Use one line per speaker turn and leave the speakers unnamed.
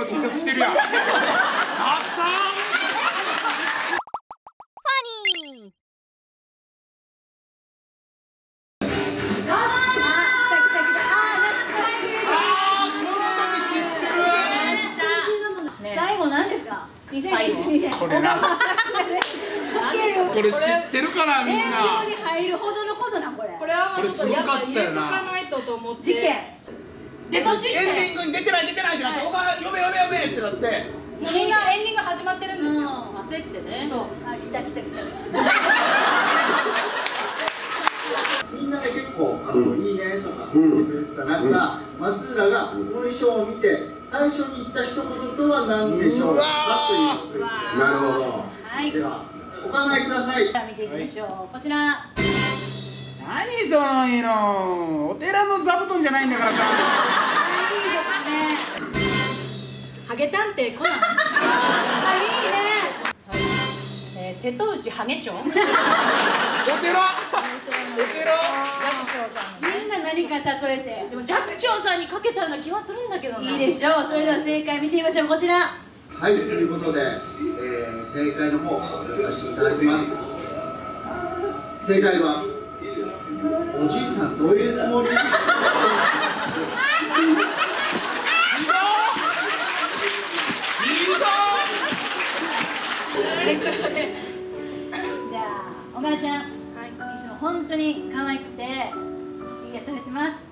の T シャツ着てるやん。ダッサあー。この時知ってる
最後なんですか2022年
これなこれ知ってるからみん
映
な。
像に入るほどのことなこれ
これはもうちょっとやっぱ入れとかないとと思って。
事件。
でどっち
エンディングに出てない出てないって。
もうみんなエンディング始まってるんですよ。
焦ってね。そう。あ来た来た来た
みんなで結構、あの、いいねとか言ってくれてた中、松浦がこの衣装を見て、最初に言った一言とは何でしょうかというクイズです。
なるほど。
はい。
では、お考えください。
じゃあ見ていきましょう。こちら。
何そのいいのお寺の座布団じゃないんだからさ
ハゲ探偵コナン。
あいいね。
えー瀬戸内ハゲ長
お寺。お寺。
寂聴さんの
みんな何か例えて。
でも寂聴さんにかけたような気はするんだけどな。い
いでしょうそれでは正解見てみましょう。こちら。
はい、ということで、えー、正解の方をさせていただきます。正解は、おじいさんどういうつもり？
じゃあおばあちゃん、はい、いつも本当に可愛くて癒されてます。